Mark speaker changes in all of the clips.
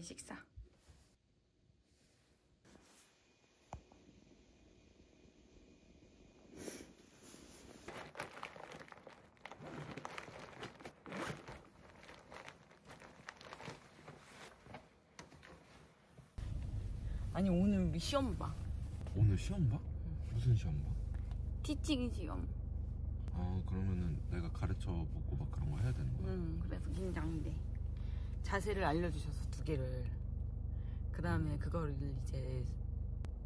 Speaker 1: 저희 식사. 아니 오늘 우리 시험 봐.
Speaker 2: 오늘 시험 봐? 무슨 시험 봐?
Speaker 1: 티칭 시험.
Speaker 2: 아 그러면은 내가 가르쳐 보고 막 그런 거 해야 되는 거야?
Speaker 1: 응, 그래서 긴장돼. 자세를 알려주셔서 두 개를. 그 다음에 그거를 이제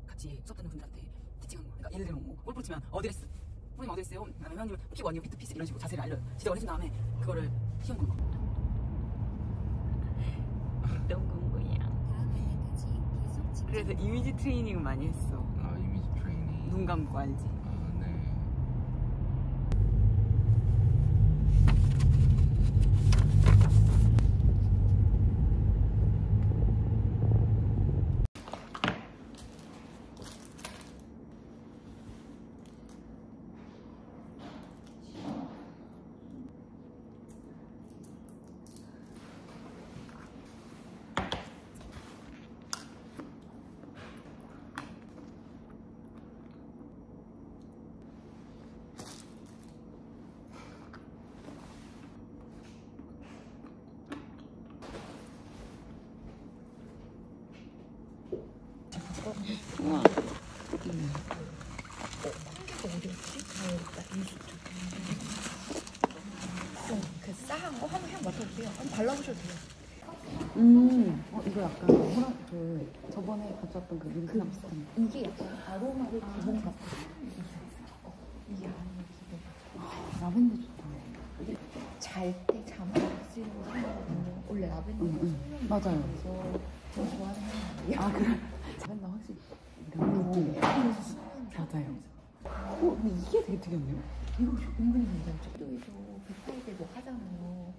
Speaker 1: 같이 수업 듣는 분들한테 teaching하는 거. 그러니까 예를 들면 뭐 골프를 치면 어드레스. 선생님 어드레스요? 그 다음에 회원님은 피고 아니요 비트 피스 이런 식으로 자세를 알려 지적을 해준 다음에 그거를 시험 보는 거. 어떤 건 거야? 그래서 이미지 트레이닝 많이 했어.
Speaker 2: 아 이미지 트레이닝
Speaker 1: 눈 감고 알지?
Speaker 2: 아 네.
Speaker 1: 우와.
Speaker 3: 그 싸한 거 한번 향 맡아보세요. 한번 발라보셔도 돼요.
Speaker 1: 음, 어, 이거 약간 호라, 그 저번에 가져왔던 그 민트랑 비슷한.
Speaker 3: 이게 약간 아로마를 기본 같아. 이게 아로마 기본.
Speaker 1: 아, 라벤더 좋다.
Speaker 3: 잘 때 잠을 쓰려고 하거든요. 원래 라벤더가
Speaker 1: 응, 응.
Speaker 3: 수면
Speaker 1: 맞아요.
Speaker 3: 그래서 저 좋아하는 향이에요.
Speaker 1: 아, 그래. 라벤더 확실히 이런 느낌이에요. 맞아요. 어, 근데 이게 되게 특이한데요?
Speaker 3: 이거 은근히 괜찮죠? 학교에서 백팔 때뭐 하잖아요.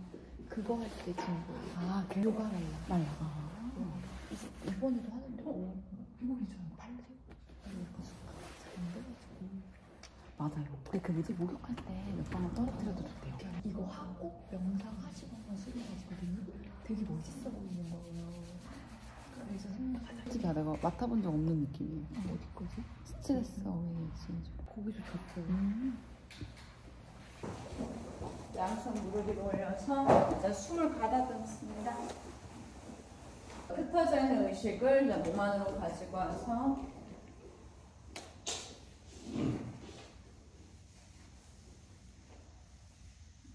Speaker 3: 그거 할때진 거예요.
Speaker 1: 아, 그
Speaker 3: 요가 말라.
Speaker 1: 말라. 아.
Speaker 3: 이제 이번에도 하는데 어, 잘 만들어가지고.
Speaker 1: 맞아요. 근데 그 뭐지, 목욕할 때몇 방울 떨어뜨려도 좋대요.
Speaker 3: 이거 하고 명상 하시거나 수련하시거든요. 되게 멋있어 보이는 거예요. 그래서 선생님
Speaker 1: 솔직히 내가 맡아본 적 없는 느낌이에요.
Speaker 3: 어디 거지?
Speaker 1: 스트레스 어웨이 진짜.
Speaker 3: 거기서 줬어요.
Speaker 1: 음.
Speaker 4: 양손 무릎 위로 올려서 자, 숨을 가다듬습니다. 흩어져 있는 의식을 자, 몸 안으로 가지고 와서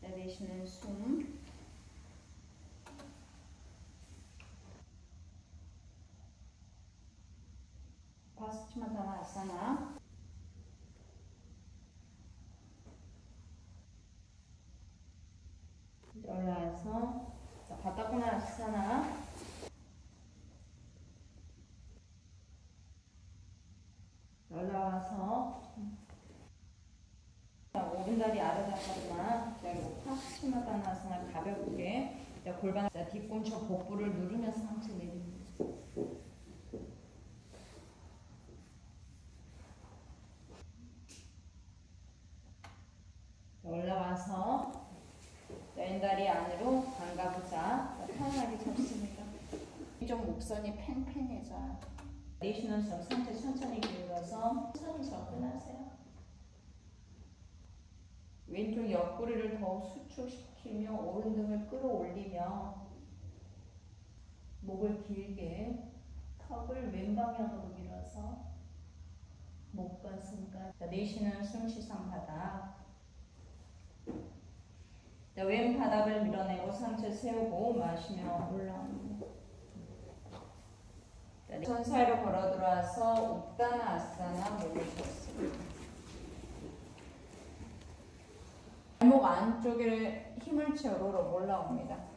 Speaker 4: 내쉬는 숨 바스치마다나아사나 올라와서. 자, 바닥구나아사나. 올라와서. 자, 오른다리 아르다사나 그리고 파스치마다나아사나 가볍게. 자, 골반 자, 뒤꿈치 복부를 누르면서 상체 내립니다. 자, 올라와서 왼다리 안으로 감가부자 자, 편하게 접습니다. 목선이 팽팽해져요. 내쉬는 숨 상체 천천히 기울여서 천천히 접근하세요. 왼쪽 옆구리를 더욱 수축시키며 오른등을 끌어올리며 목을 길게 턱을 왼방향으로 밀어서 목과 숨까지 자, 내쉬는 숨 시선 바닥 자, 왼 바닥을 밀어내고 상체 세우고 마시며 올라옵니다. 자, 손 사이로 걸어 들어와서 웃다나 아사나 목을 쳤습니다. 발목 안쪽에 힘을 채우러 올라옵니다.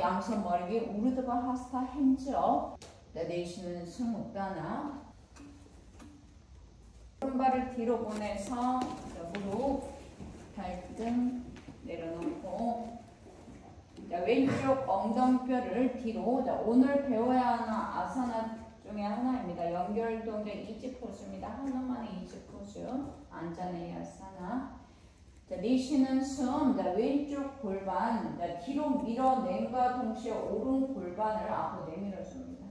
Speaker 4: 양손 머리 위에 urdhva hasta hands up 자, 내쉬는 숨 uttana 오른발을 뒤로 보내서 자, 무릎, 발등 내려놓고 자, 왼쪽 엉덩뼈를 뒤로 자, 오늘 배워야 하는 asana 중에 하나입니다. 연결 동작 easy pose입니다. 한번만에 easy pose 앉아내야 아사나 자, 내쉬는 숨, 자, 왼쪽 골반, 자, 뒤로 밀어낸과 동시에 오른 골반을 앞으로 내밀어줍니다.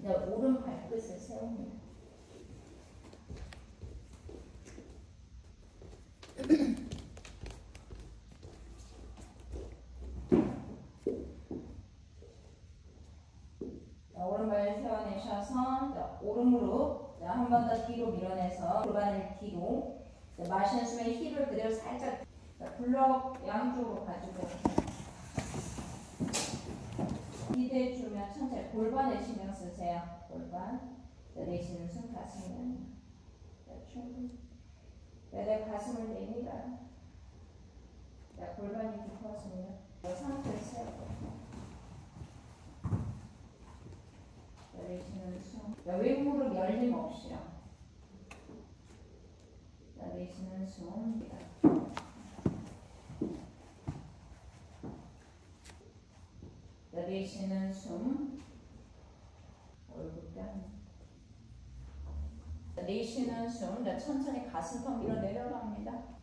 Speaker 4: 자, 오른 발끝을 세웁니다. 오른발 세워내셔서 자, 오른 무릎 한 번 더 뒤로 밀어내서 골반을 뒤로 자, 마시는 숨에 힙을 그대로 살짝 자, 블럭 양쪽으로 가지고 기대주면 천천히 골반에 신경 쓰세요. 골반 자, 내쉬는 숨 가슴을 자, 충분히 자, 내 가슴을 내밀어요. 자, 골반이 깊어지면 상태 세우고 내쉬는 숨. 자, 왼무릎 열림 없이요. 자, 내쉬는 숨. 자, 내쉬는 숨. 얼굴뼈. 자, 내쉬는 숨. 자, 천천히 가슴턱 밀어 내려갑니다.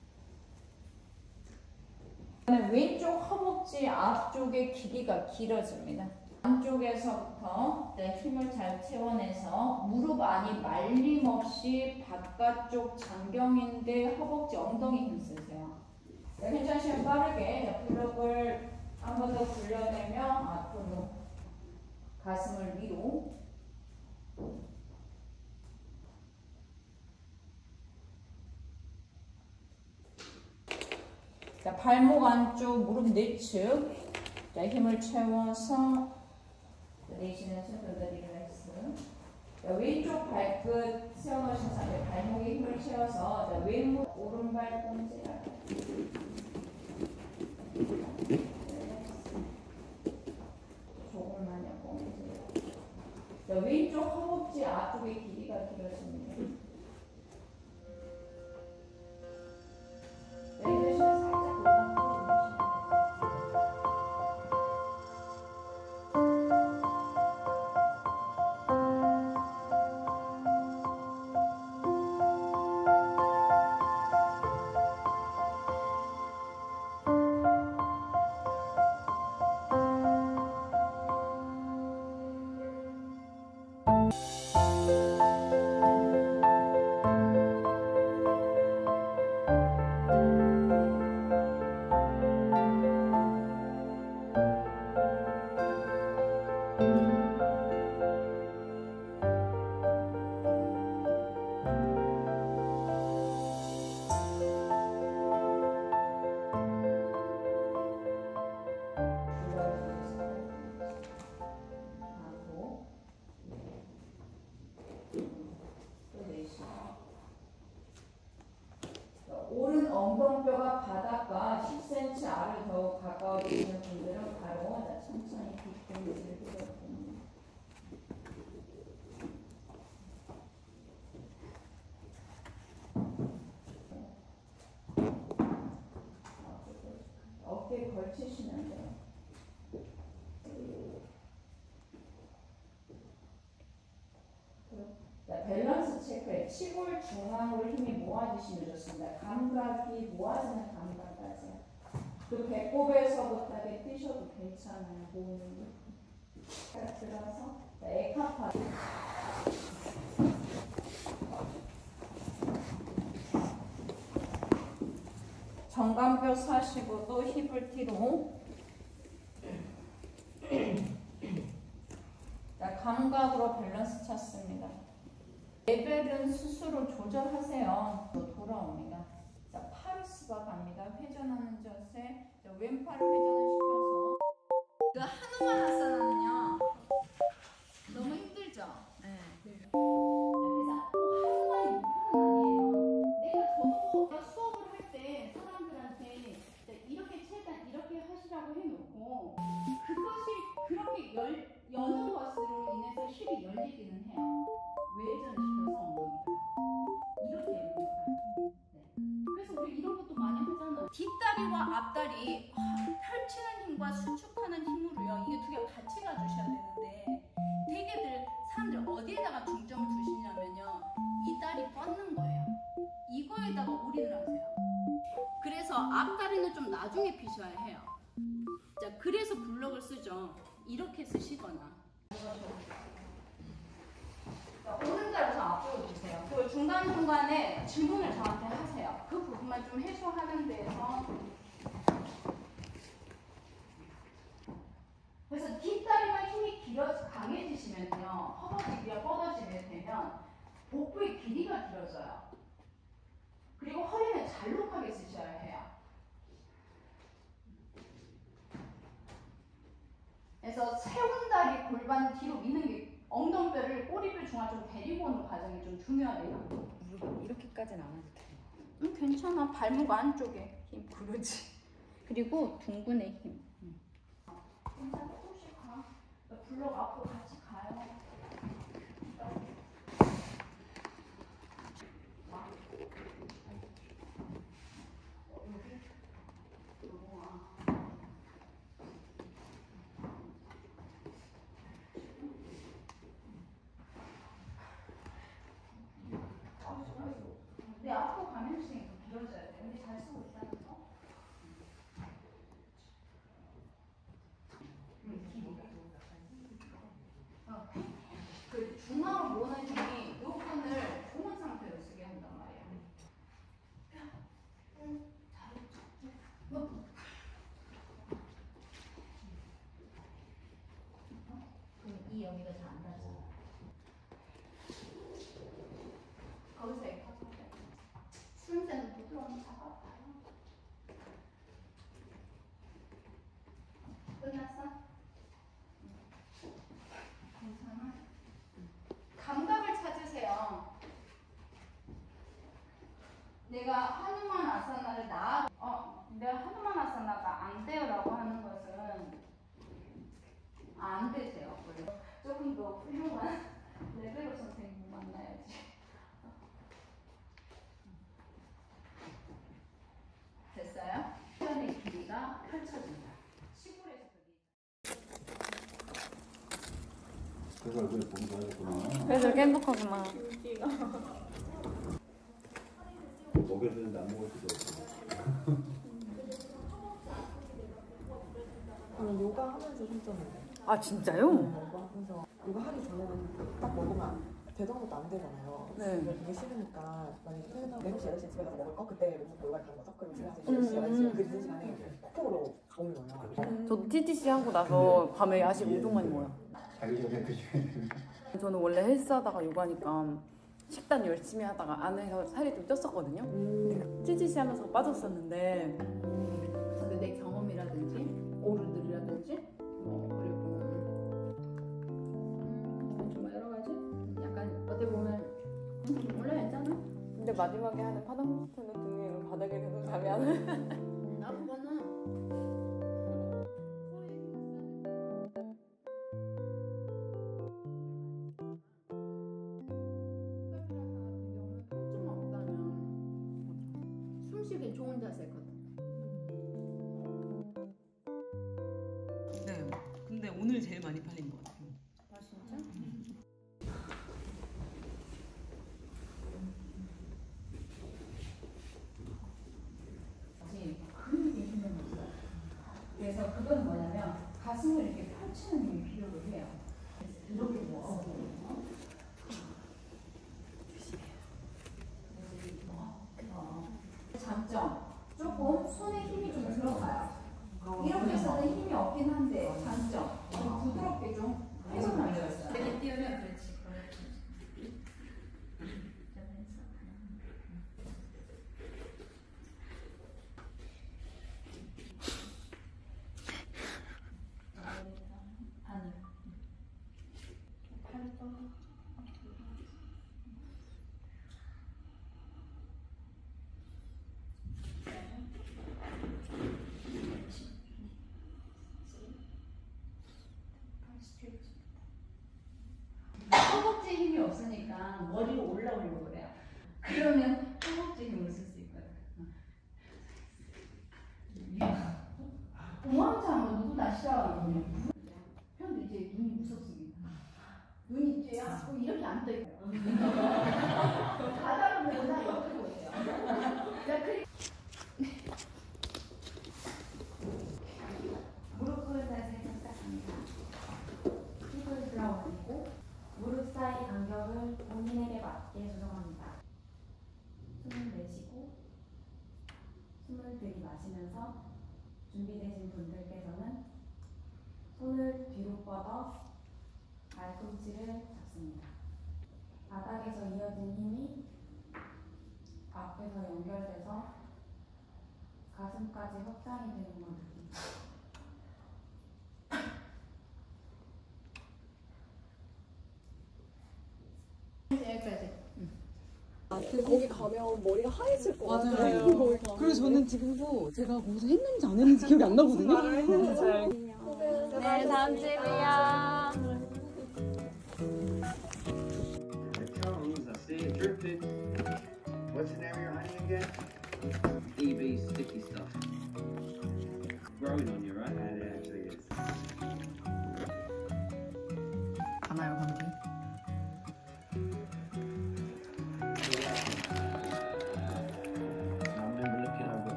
Speaker 4: 왼쪽 허벅지 앞쪽의 길이가 길어집니다. 안쪽에서부터 네, 힘을 잘 채워내서 무릎 안이 말림 없이 바깥쪽 장경인데 허벅지 엉덩이 힘 쓰세요. 네, 괜찮으시면 빠르게 자, 블록을 한 번 더 굴려내며 앞으로 가슴을 위로 자, 발목 안쪽 무릎 내측 자, 힘을 채워서 릴렉스. 자, 왼쪽 발끝 세워놓으신 상태 발목에 힘을 채워서 자, 왼무 오른발 꼼지락. 조금만요 꼼지락. 자, 왼쪽 허벅지 앞쪽의 길이가 길어집니다. 치시면 돼요. 자, 밸런스 체크에 치골 중앙으로 힘이 모아지시면 좋습니다. 감각이 모아지는 감각까지. 또 배꼽에서부터 이렇게 뛰셔도 괜찮아요. 모으는 자, 들어서 자, 에카파. 정강뼈 사시고 또 힙을 뒤로 자, 감각으로 밸런스 찾습니다. 레벨은 스스로 조절하세요. 또 돌아옵니다. 자, 파르스바 갑니다. 회전하는 자세. 자, 왼팔을 회전을 시켜서.
Speaker 5: 그 한우만 아사나 좀 해소하는 데에서. 그래서 뒷다리만 힘이 길어 강해지시면요. 허벅지가 뻗어지게 되면 복부의 길이가 길어져요. 그리고 허리는 잘록하게 쓰셔야 해요. 그래서 세운 다리 골반 뒤로 미는 게 엉덩이뼈를 꼬리뼈 중앙 좀 데리고 오는 과정이 좀 중요해요.
Speaker 1: 이렇게까지는 안 해도 돼요.
Speaker 5: 음, 괜찮아. 발목 안쪽에 힘. 그러지. 그리고 둥근의 힘. 음. 괜찮아. 조금씩 가. 블록 앞으로 가요. 내 앞으로 가면 수행이 더 길어져야 돼. 근데 잘 쓰고 있다는 거. 음, 길이가. 어, 그 중앙으로 모는 힘이 요근을 좋은 상태로 쓰게 한단 말이야. 응, 잘했죠. 너. 그럼 이여기가 잘 안 닿지. 거기서 이렇게 하죠. 순세는 부드러운 잡아봐요. 끝났어? 괜찮아? 감각을 찾으세요. 내가 하누만 아사나를 나, 어, 내가 하누만 아사나가 안 돼요라고 하는 것은 안 되세요. 원래. 조금 더 훌륭한 레벨로 선생님 만나야지. 됐어요? 시간의 길이가 펼쳐진다. 시골에서 그게
Speaker 6: 보기도.
Speaker 1: 그래서 이렇게 행복하구나.
Speaker 6: 먹여야 되는데 안 먹을 수도 없고.
Speaker 7: 저는 요가 하면서 진짜는
Speaker 1: 아 진짜요?
Speaker 7: 요가 하면서 요가 하기 전에는 딱 먹으면 되던 것도 안 되잖아요.
Speaker 1: 네.
Speaker 7: 이걸 되게 싫으니까 만약에 퇴근하고 7시, 8시 집에 가서 먹을 거 그때 요가를 가는 거죠. 집에 가서 10시, 11시 그 늦은 시간에 콕콕으로 거예요.
Speaker 1: 저도 TTC 하고 나서 밤에 야식 엄청 많이 먹어요.
Speaker 6: 자기 전에 그
Speaker 1: 저는 원래 헬스 하다가 요가니까 식단 열심히 하다가 안 해서 살이 좀 쪘었거든요. 근데 TTC 하면서 빠졌었는데
Speaker 5: 그래서 내 경험이라든지 오르들이라든지 뭐 그리고 음, 정말 여러 가지? 약간 어떻게 보면 음, 몰라 괜찮아?
Speaker 1: 근데 마지막에 하는 파당부터는 등에 바닥에 대고 자면
Speaker 5: 나 확장이 되는 걸 느낍니다.
Speaker 7: 거기 가면 머리가 하얘질 것 같아요.
Speaker 1: 맞아요. 그래서 저는 지금도 제가 거기서 했는지 안 했는지 기억이 안 나거든요.
Speaker 3: 네, 다음 주에 봬요.
Speaker 8: The cones, I see it drifting. What's the name of your honey again?
Speaker 9: EB sticky stuff.
Speaker 8: Growing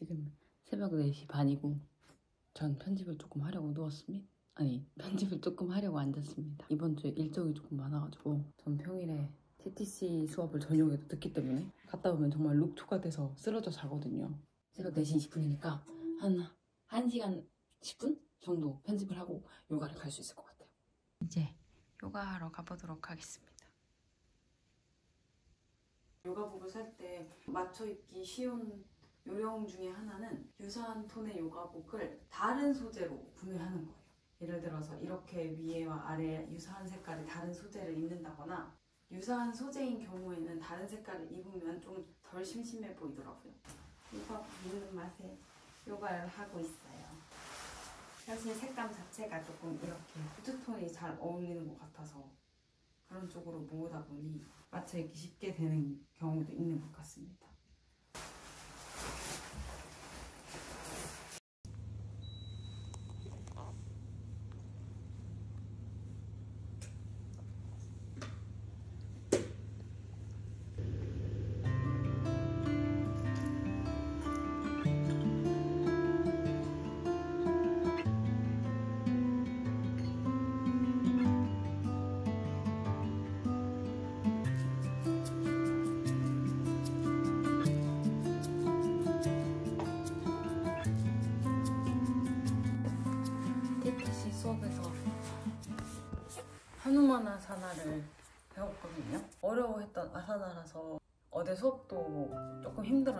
Speaker 1: 지금 새벽 4시 반이고 전 편집을 조금 하려고 누웠습니다. 아니 편집을 조금 하려고 앉았습니다. 이번 주에 일정이 조금 많아가지고 전 평일에 TTC 수업을 저녁에도 듣기 때문에 갔다 오면 정말 룩초가 돼서 쓰러져 자거든요. 새벽 4시 20분이니까 한 1시간 10분 정도 편집을 하고 요가를 갈 수 있을 것 같아요. 이제 요가하러 가보도록 하겠습니다. 요가복을 살 때 맞춰 입기 쉬운 요령 중에 하나는 유사한 톤의 요가복을 다른 소재로 구매하는 거예요. 예를 들어서 이렇게 위에와 아래 유사한 색깔의 다른 소재를 입는다거나 유사한 소재인 경우에는 다른 색깔을 입으면 좀 덜 심심해 보이더라고요. 요가복 입는 맛에 요가를 하고 있어요. 사실 색감 자체가 조금 이렇게 후드톤이 잘 어울리는 것 같아서 그런 쪽으로 모으다 보니 맞춰 입기 쉽게 되는 경우도 있는 것 같습니다.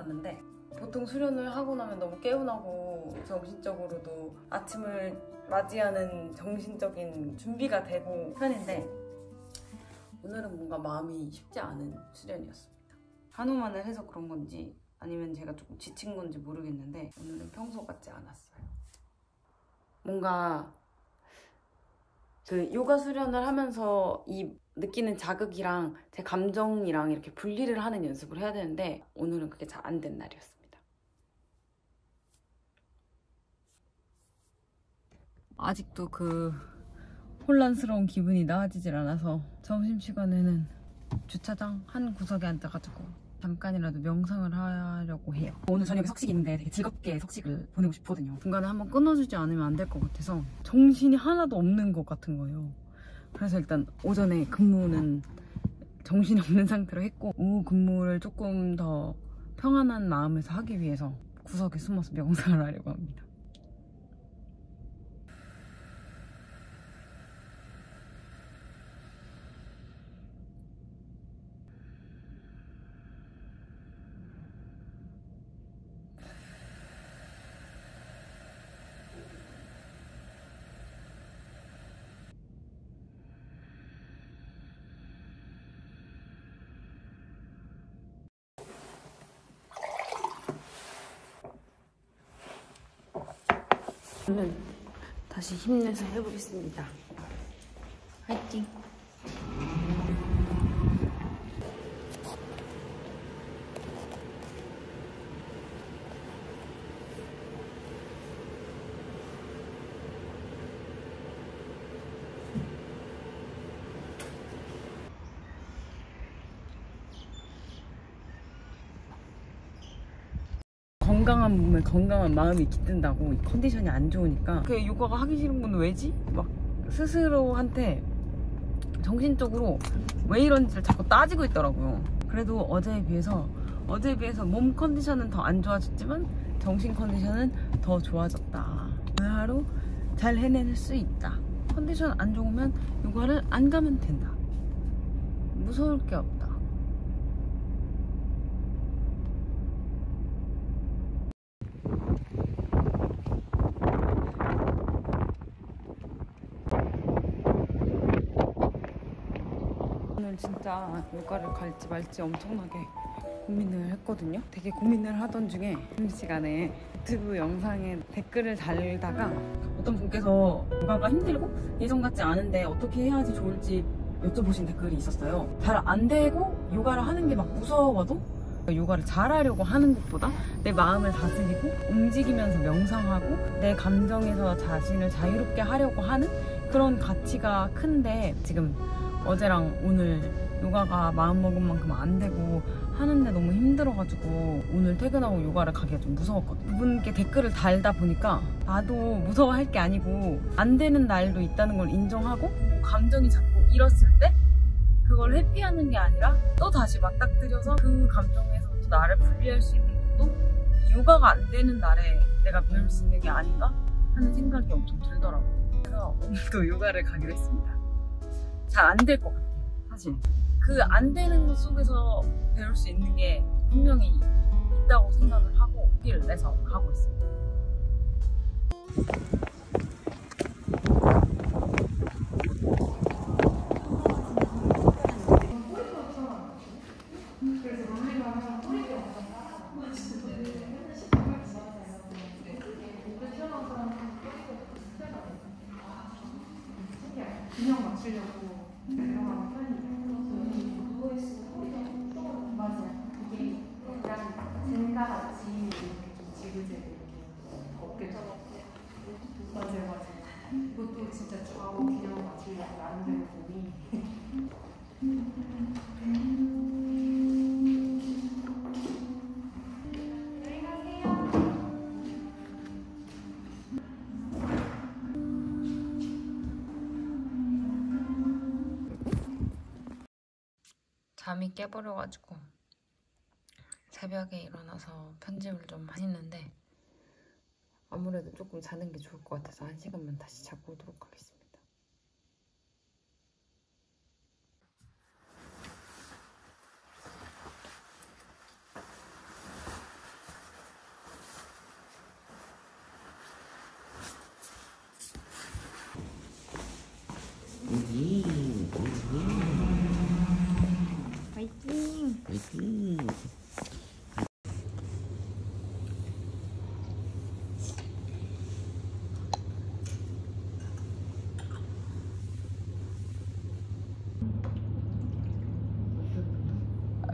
Speaker 1: 힘들었는데 보통 수련을 하고 나면 너무 개운하고 정신적으로도 아침을 맞이하는 정신적인 준비가 되고 편인데 오늘은 뭔가 마음이 쉽지 않은 수련이었습니다. 한우만을 해서 그런 건지 아니면 제가 조금 지친 건지 모르겠는데 오늘은 평소 같지 않았어요. 뭔가 그 요가 수련을 하면서 이 느끼는 자극이랑 제 감정이랑 이렇게 분리를 하는 연습을 해야 되는데 오늘은 그게 잘 안 된 날이었습니다. 아직도 그 혼란스러운 기분이 나아지질 않아서 점심시간에는 주차장 한 구석에 앉아가지고 잠깐이라도 명상을 하려고 해요. 오늘 저녁에 석식인데 되게 즐겁게 석식을 보내고 싶거든요. 중간에 한번 끊어주지 않으면 안 될 것 같아서 정신이 하나도 없는 것 같은 거예요. 그래서 일단 오전에 근무는 정신이 없는 상태로 했고 오후 근무를 조금 더 평안한 마음에서 하기 위해서 구석에 숨어서 명상을 하려고 합니다. 오늘 다시 힘내서 해보겠습니다. 화이팅! 건강한 몸에 건강한 마음이 깃든다고 이 컨디션이 안 좋으니까. 그 요가가 하기 싫은 건 왜지? 막 스스로한테 정신적으로 왜 이런지를 자꾸 따지고 있더라고요. 그래도 어제에 비해서 어제에 비해서 몸 컨디션은 더 안 좋아졌지만 정신 컨디션은 더 좋아졌다. 오늘 하루 잘 해낼 수 있다. 컨디션 안 좋으면 요가를 안 가면 된다. 무서울 게 없다 진짜 요가를 갈지 말지 엄청나게 고민을 했거든요. 되게 고민을 하던 중에 점심시간에 유튜브 영상에 댓글을 달다가 어떤 분께서 요가가 힘들고 예전 같지 않은데 어떻게 해야지 좋을지 여쭤보신 댓글이 있었어요. 잘 안 되고 요가를 하는 게 막 무서워도 요가를 잘하려고 하는 것보다 내 마음을 다스리고 움직이면서 명상하고 내 감정에서 자신을 자유롭게 하려고 하는 그런 가치가 큰데 지금 어제랑 오늘 요가가 마음먹은 만큼 안 되고 하는데 너무 힘들어가지고 오늘 퇴근하고 요가를 가기가 좀 무서웠거든요. 그분께 댓글을 달다 보니까 나도 무서워할 게 아니고 안 되는 날도 있다는 걸 인정하고 감정이 자꾸 잃었을 때 그걸 회피하는 게 아니라 또 다시 맞닥뜨려서 그 감정에서부터 나를 분리할 수 있는 것도 요가가 안 되는 날에 내가 배울 수 있는 게 아닌가 하는 생각이 엄청 들더라고요. 그래서 오늘도 요가를 가기로 했습니다. 잘 안 될 것 같아요, 사실. 그 안 되는 것 속에서 배울 수 있는 게 분명히 있다고 생각을 하고 용기를 내서 가고 있습니다. 잠이 깨버려가지고 새벽에 일어나서 편집을 좀 했는데 아무래도 조금 자는 게 좋을 것 같아서 한 시간만 다시 자고 오도록 하겠습니다.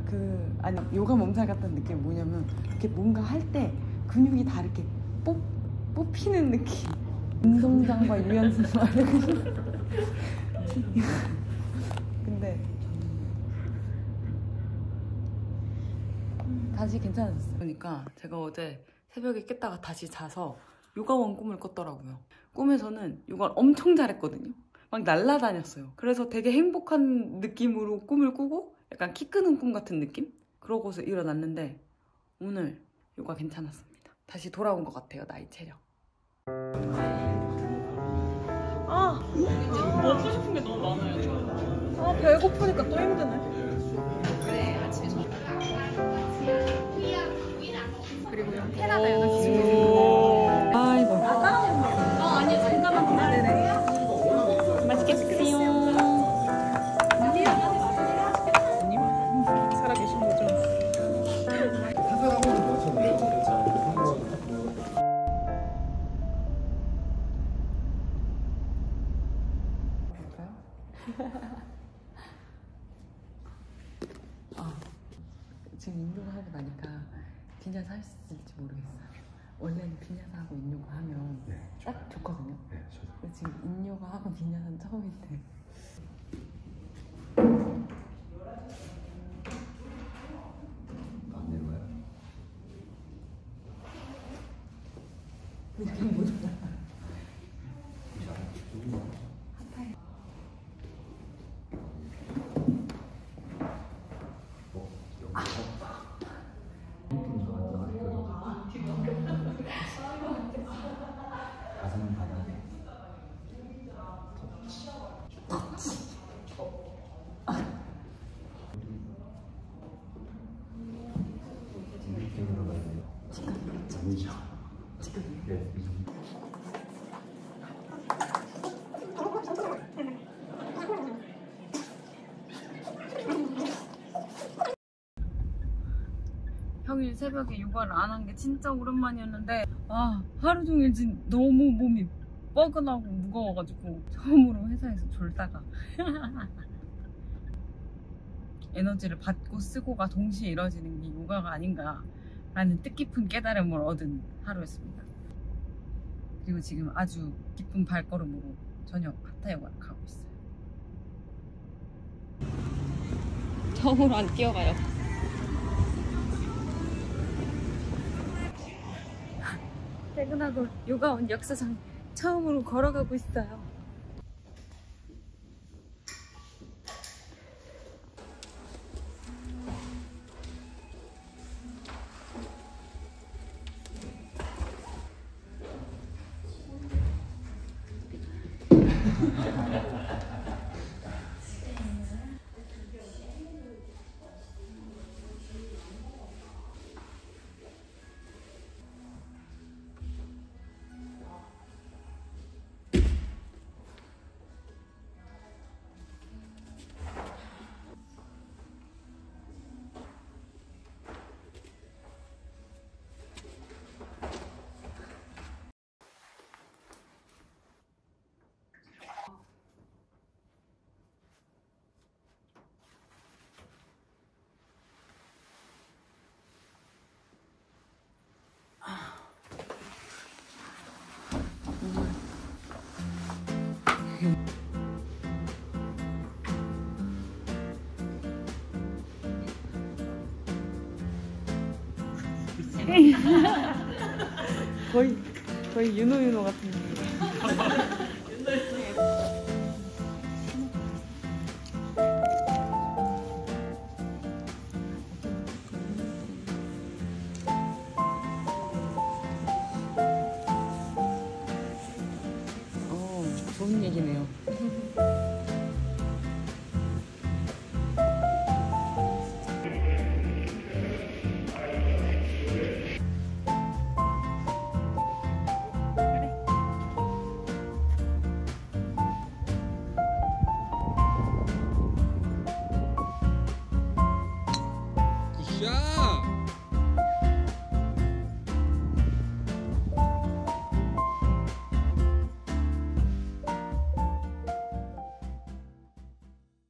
Speaker 1: 그 아니 요가 느낌이 뭐냐면 이렇게 뭔가 할 때 근육이 다 이렇게 뽑 뽑히는 느낌. 운동장과 유연성 근데 다시 괜찮았어요. 그러니까 제가 어제 새벽에 깼다가 다시 자서 요가원 꿈을 꿨더라고요. 꿈에서는 요가를 엄청 잘했거든요. 막 날라다녔어요. 그래서 되게 행복한 느낌으로 꿈을 꾸고 약간 키 크는 꿈 같은 느낌? 그러고서 일어났는데 오늘 요가 괜찮았습니다. 다시 돌아온 것 같아요, 나의 체력. 아, 먹고 싶은 게 너무 많아요. 아, 배고프니까 또 힘드네. 그리고 테라가 여기 지금. 아, 지금 인요가 하고 나니까 할수 있을지 모르겠어요. 원래는 비냐사 하고 인요가 하면
Speaker 2: 네,
Speaker 1: 딱 좋거든요.
Speaker 2: 네, 저도.
Speaker 1: 지금 인요가 하고 비냐사는 처음인데.
Speaker 2: 안 내려와요? 가슴 바닥에 이렇게 들어가야 돼요. 직감이죠. 직감이요? 네. 이 정도.
Speaker 1: 평일 새벽에 요가를 안 한 게 진짜 오랜만이었는데 아 하루 종일 진 너무 몸이 뻐근하고 무거워가지고 처음으로 회사에서 졸다가 에너지를 받고 쓰고가 동시에 이루어지는 게 요가가 아닌가 라는 뜻깊은 깨달음을 얻은 하루였습니다. 그리고 지금 아주 기쁜 발걸음으로 저녁 하타 요가를 가고 있어요. 처음으로 안 뛰어가요. 퇴근하고 요가원 역사상 처음으로 걸어가고 있어요. 거의 거의 윤호 윤호 같은 느낌.